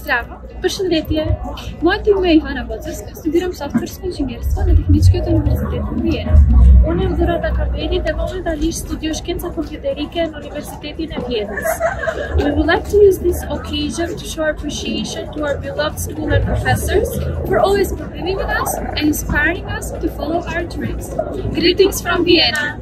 Zdravo, përshëndetje. Mua ti me Ivana Bocevska, studiram software inxinierstwo në Tekniczki të Universitetit në Vjenë. Unë jam Dhurata Kamberi dhe momentalisht studioj shkenca kompjuterike në Universitetin e Vienna. We would like to use this occasion to show our appreciation to our beloved school and professors for always believing in us and inspiring us to follow our dreams. Greetings from Vienna!